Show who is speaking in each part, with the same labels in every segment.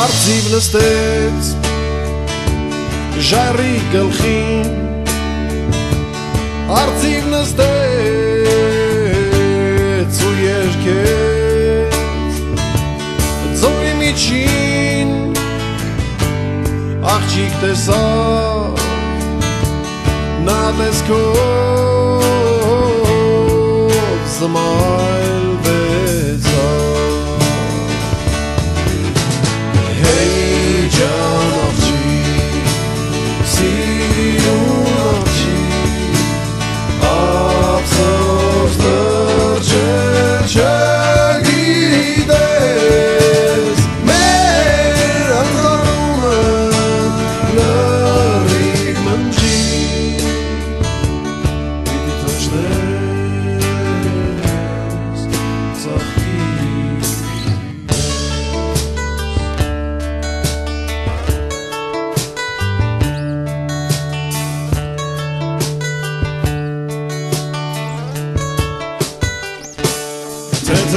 Speaker 1: արծիվ նստեց ժարի գլխին արծիվ նստեց ու երկեց ձորի միջին աղջիկ տեսավ նա տեսքով զմայլ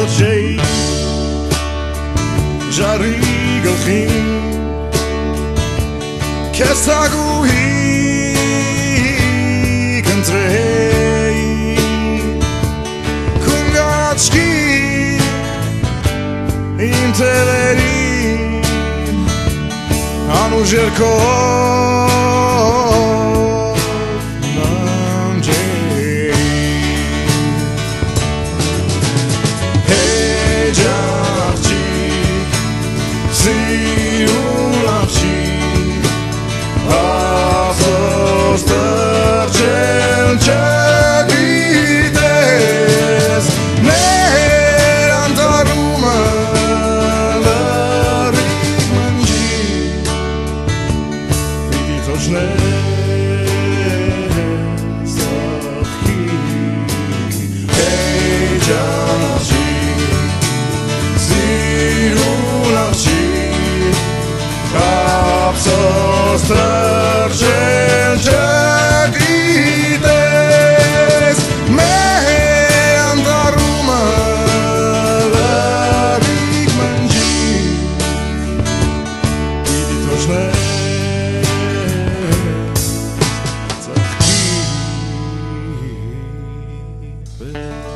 Speaker 1: شيء جاري الخيم كساقوهي كنت رهي كن قاعد شكي انت لري عنو جيركوهي Hey Jarchi, see you bed.